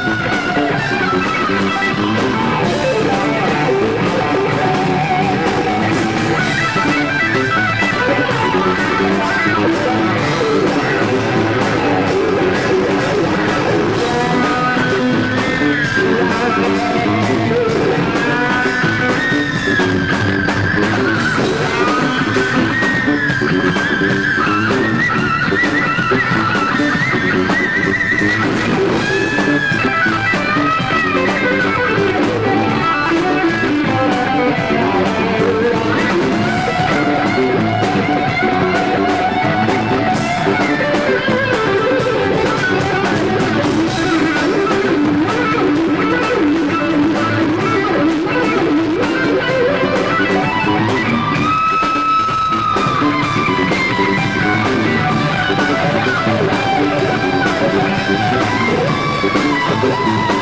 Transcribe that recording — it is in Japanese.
Thank you. Gracias.